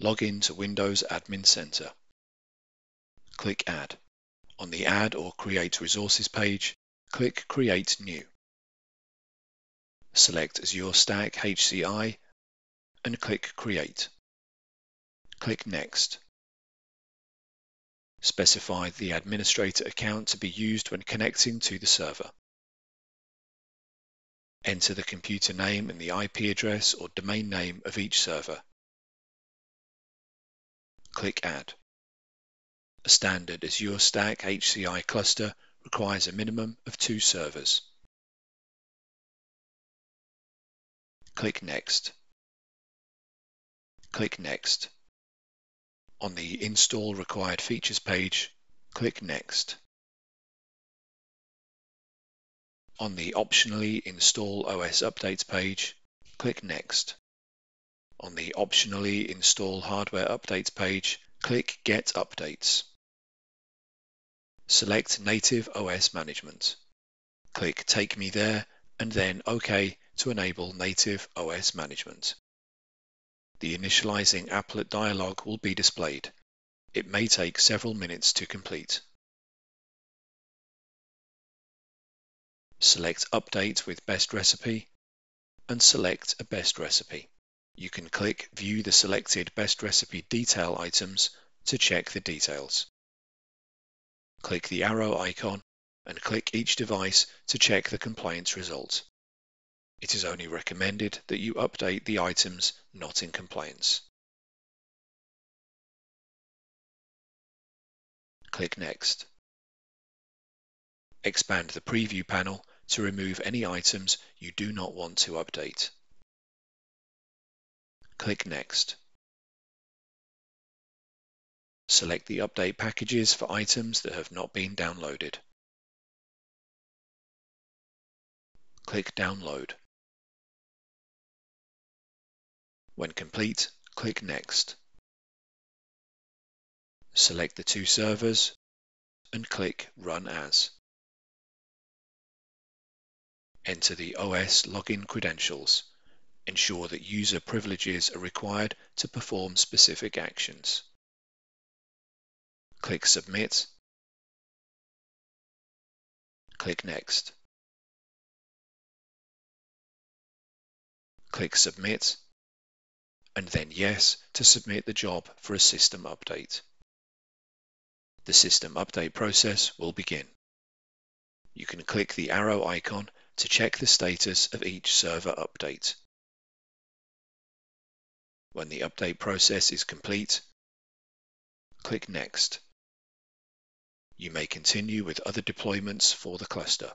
log in to Windows Admin Center. Click Add. On the Add or Create Resources page, click Create New. Select Azure Stack HCI and click Create. Click Next. Specify the administrator account to be used when connecting to the server. Enter the computer name and the IP address or domain name of each server. Click Add. A standard Azure Stack HCI cluster requires a minimum of two servers. Click Next. Click Next. On the Install Required Features page, click Next. On the Optionally Install OS Updates page, click Next. On the Optionally Install Hardware Updates page, click Get Updates. Select Native OS Management. Click Take Me There and then OK to enable Native OS Management. The initializing applet dialog will be displayed. It may take several minutes to complete. Select Update with Best Recipe and select a best recipe. You can click View the selected best recipe detail items to check the details. Click the arrow icon and click each device to check the compliance result. It is only recommended that you update the items not in compliance. Click Next. Expand the Preview panel to remove any items you do not want to update. Click Next. Select the update packages for items that have not been downloaded. Click Download. When complete, click Next. Select the two servers and click Run As enter the OS login credentials. Ensure that user privileges are required to perform specific actions. Click Submit. Click Next. Click Submit and then Yes to submit the job for a system update. The system update process will begin. You can click the arrow icon to check the status of each server update. When the update process is complete, click Next. You may continue with other deployments for the cluster.